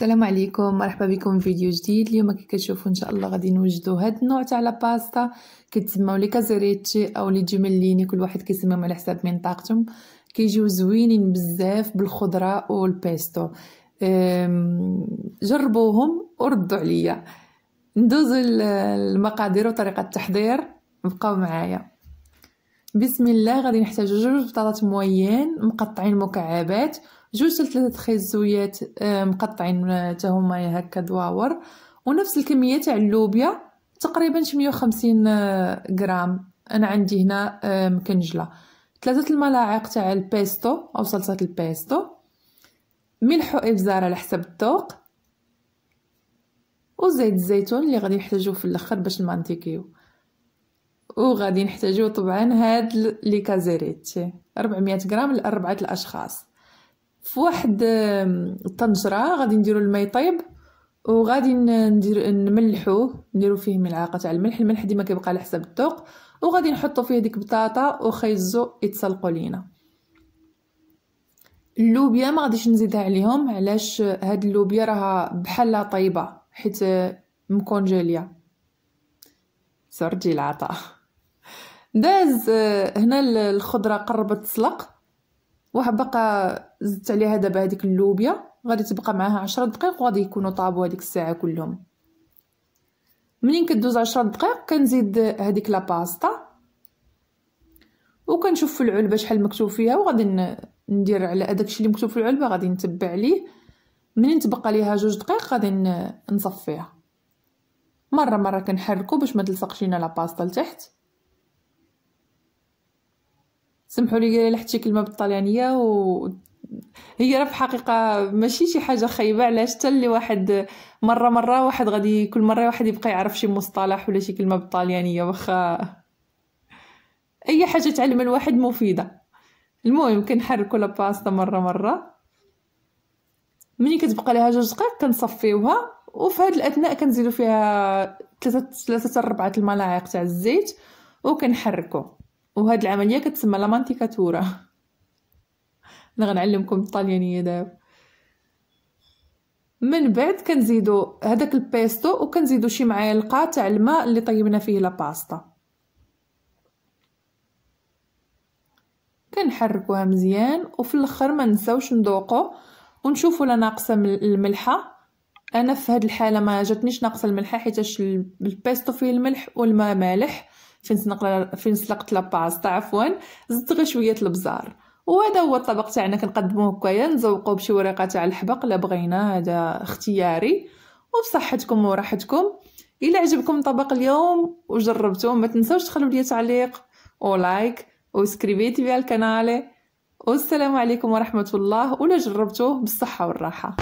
السلام عليكم. مرحبا بكم في فيديو جديد. اليوم كي كتشوفوا إن شاء الله غادي نوجدوا هاد النوع تاع la pasta. كتسموا le caserecce أو le gemellini كل واحد كيسميهم على حساب منطقتهم. كيجيو زوينين بزاف بالخضرة والبيستو جربوهم وردوا عليا. ندوز المقادير وطريقة التحضير. بقاو معايا. بسم الله. غادي نحتاجو جوج بطاطات moyen مقطعين مكعبات جوج ثلاثة خيزويات آه، مقطعين حتى هما هكا دواور ونفس الكمية تاع اللوبيا تقريبا 150 آه، غرام. أنا عندي هنا آه، مكنجلة. ثلاثة الملاعق تاع البيستو أو صلصة البيستو. ملح وإبزار على حسب الذوق. وزيت الزيتون اللي غادي نحتاجوه في الأخر باش نمانتيكيو. وغادي نحتاجو طبعا هاد le caserecce 400 غرام لأربعة الأشخاص. في واحد الطنجرة غادي نديرو الماء يطيب وغادي ندير نملحوه نديرو فيه ملعقة تاع الملح. الملح ديما كيبقى على حسب الذوق وغادي نحطو فيه ديك بطاطا وخيزو يتسلقوا لينا. اللوبيا ما غاديش نزيدها عليهم علاش هاد اللوبيا راها بحال طيبة حيت مكونجيليا سرجي العطا داز هنا الخضرة قربت تسلق. واحد بقى زدت عليها دابا هذيك اللوبيا. غادي تبقى معاها عشرة دقائق وغادي يكونوا طابوا هذيك الساعة كلهم. منين كدوز عشرة دقائق كنزيد هذيك لا باستا. وكنشوف في العلبة شحال مكتوب فيها وغادي ندير على هذاك اللي مكتوب في العلبة غادي نتبع ليه. منين تبقى ليها جوج دقائق غادي نصفيها. مرة مرة كنحركو باش ما تلصقش لينا la pasta لتحت. سمحوا لي قال لحتى كلمة بالطليانية و هي راه في الحقيقة ماشي شي حاجة خايبة علاش حتى اللي واحد مرة مرة واحد غادي كل مرة واحد يبقى يعرف شي مصطلح ولا شي كلمة بالطليانية واخا أي حاجة تعلم الواحد مفيدة. المهم كنحركوا la pasta مرة مرة. ملي كتبقى لها جوج دقائق كنصفيوها وفي هذا الأثناء كنزيدو فيها ثلاثة ثلاثة أربعة الملاعق تاع الزيت وكنحركو. وهاد العملية كتسمى la mantecatura أنا غنعلمكم الطليانية دابا. من بعد كنزيدو هذاك البيستو وكنزيدو شي معالقه تاع الماء اللي طيبنا فيه la pasta. كنحركوها مزيان وفي الأخر ما نساوش نذوقو ونشوفوا لا ناقصة الملحة. أنا في هذه الحالة ما جاتنيش ناقصة الملحة حيتاش البيستو فيه الملح والماء مالح. فين سنقل فين سلقت la pasta عفوا زدت غير شوية البزار. وهذا هو الطبق تاعنا كنقدموه هكايا نزوقوه بشي ورقة تاع الحبق لا بغينا هذا اختياري. وبصحتكم وراحتكم. إلا عجبكم الطبق اليوم وجربتوه ما تنسوش تخلوا لي تعليق ولايك وسكريبيتي في القناه والسلام عليكم ورحمة الله. ولا جربتوه بالصحة والراحة.